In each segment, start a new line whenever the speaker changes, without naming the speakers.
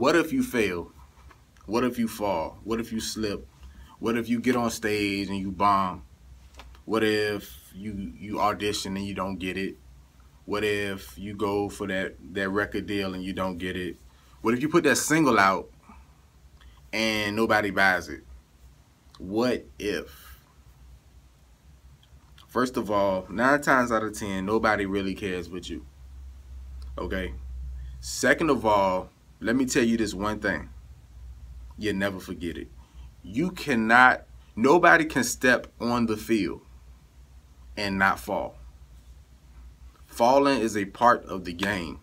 what if you fail? What if you fall? What if you slip? What if you get on stage and you bomb? What if you you audition and you don't get it? What if you go for that that record deal and you don't get it? What if you put that single out and nobody buys it? What if? First of all, nine times out of ten, nobody really cares but you. Okay? Second of all, let me tell you this one thing. You'll never forget it. You cannot, nobody can step on the field and not fall. Falling is a part of the game.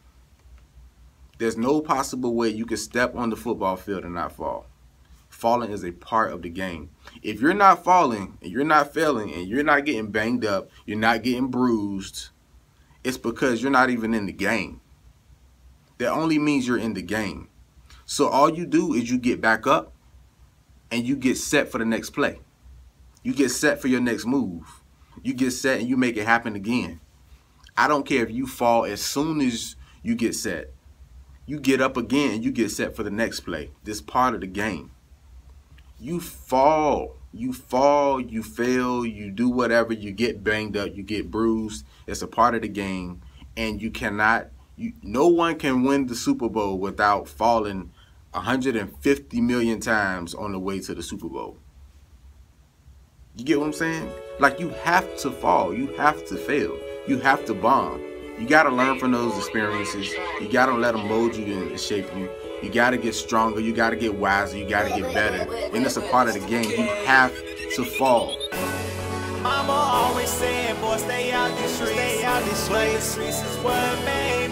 There's no possible way you can step on the football field and not fall. Falling is a part of the game. If you're not falling and you're not failing and you're not getting banged up, you're not getting bruised, it's because you're not even in the game. That only means you're in the game. So all you do is you get back up and you get set for the next play. You get set for your next move. You get set and you make it happen again. I don't care if you fall as soon as you get set. You get up again you get set for the next play. This part of the game. You fall. You fall, you fail, you do whatever, you get banged up, you get bruised. It's a part of the game. And you cannot, you, no one can win the Super Bowl without falling 150 million times on the way to the Super Bowl. You get what I'm saying? Like you have to fall, you have to fail, you have to bomb. You got to learn from those experiences. You got to let them mold you and shape you. You got to get stronger. You got to get wiser. You got to get better. And it's a part of the game. You have to fall.
Mama always said, boy, stay out the streets. Stay out the streets. the streets is what made me. Made me.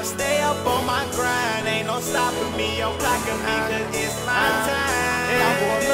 I'ma stay up on my grind. Ain't no stopping me. I'm clocking me cause it's my time.